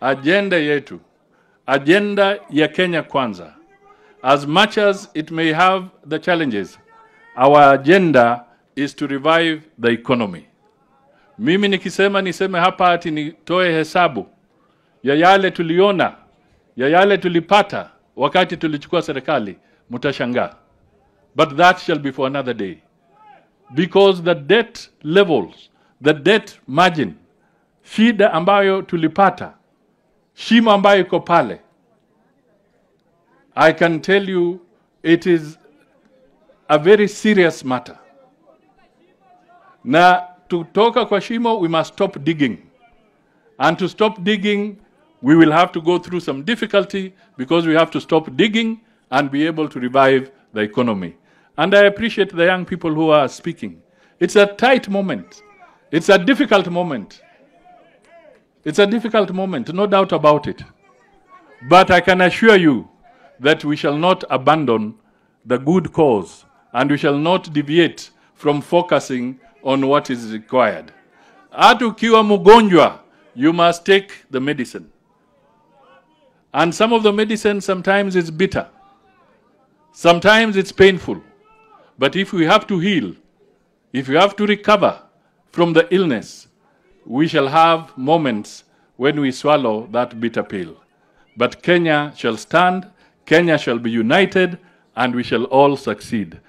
agenda yetu, ajenda ya Kenya kwanza, as much as it may have the challenges, our agenda is to revive the economy. Mimi nikisema niseme hapa ati nitoe hesabu ya yale tuliona, ya yale tulipata wakati tulichukua serikali, mtashangaa. But that shall be for another day. Because the debt levels, the debt margin, shida ambayo tulipata, shimo ambayo iko pale, I can tell you it is a very serious matter. Na tutoka kwa shimo, we must stop digging. And to stop digging, we will have to go through some difficulty because we have to stop digging and be able to revive the economy. And I appreciate the young people who are speaking. It's a tight moment. It's a difficult moment. It's a difficult moment, no doubt about it. But I can assure you that we shall not abandon the good cause and we shall not deviate from focusing on what is required. Hata ukiwa mgonjwa, you must take the medicine. And some of the medicine sometimes is bitter. Sometimes it's painful. But if we have to heal, if we have to recover from the illness, we shall have moments when we swallow that bitter pill. But Kenya shall stand, Kenya shall be united, and we shall all succeed.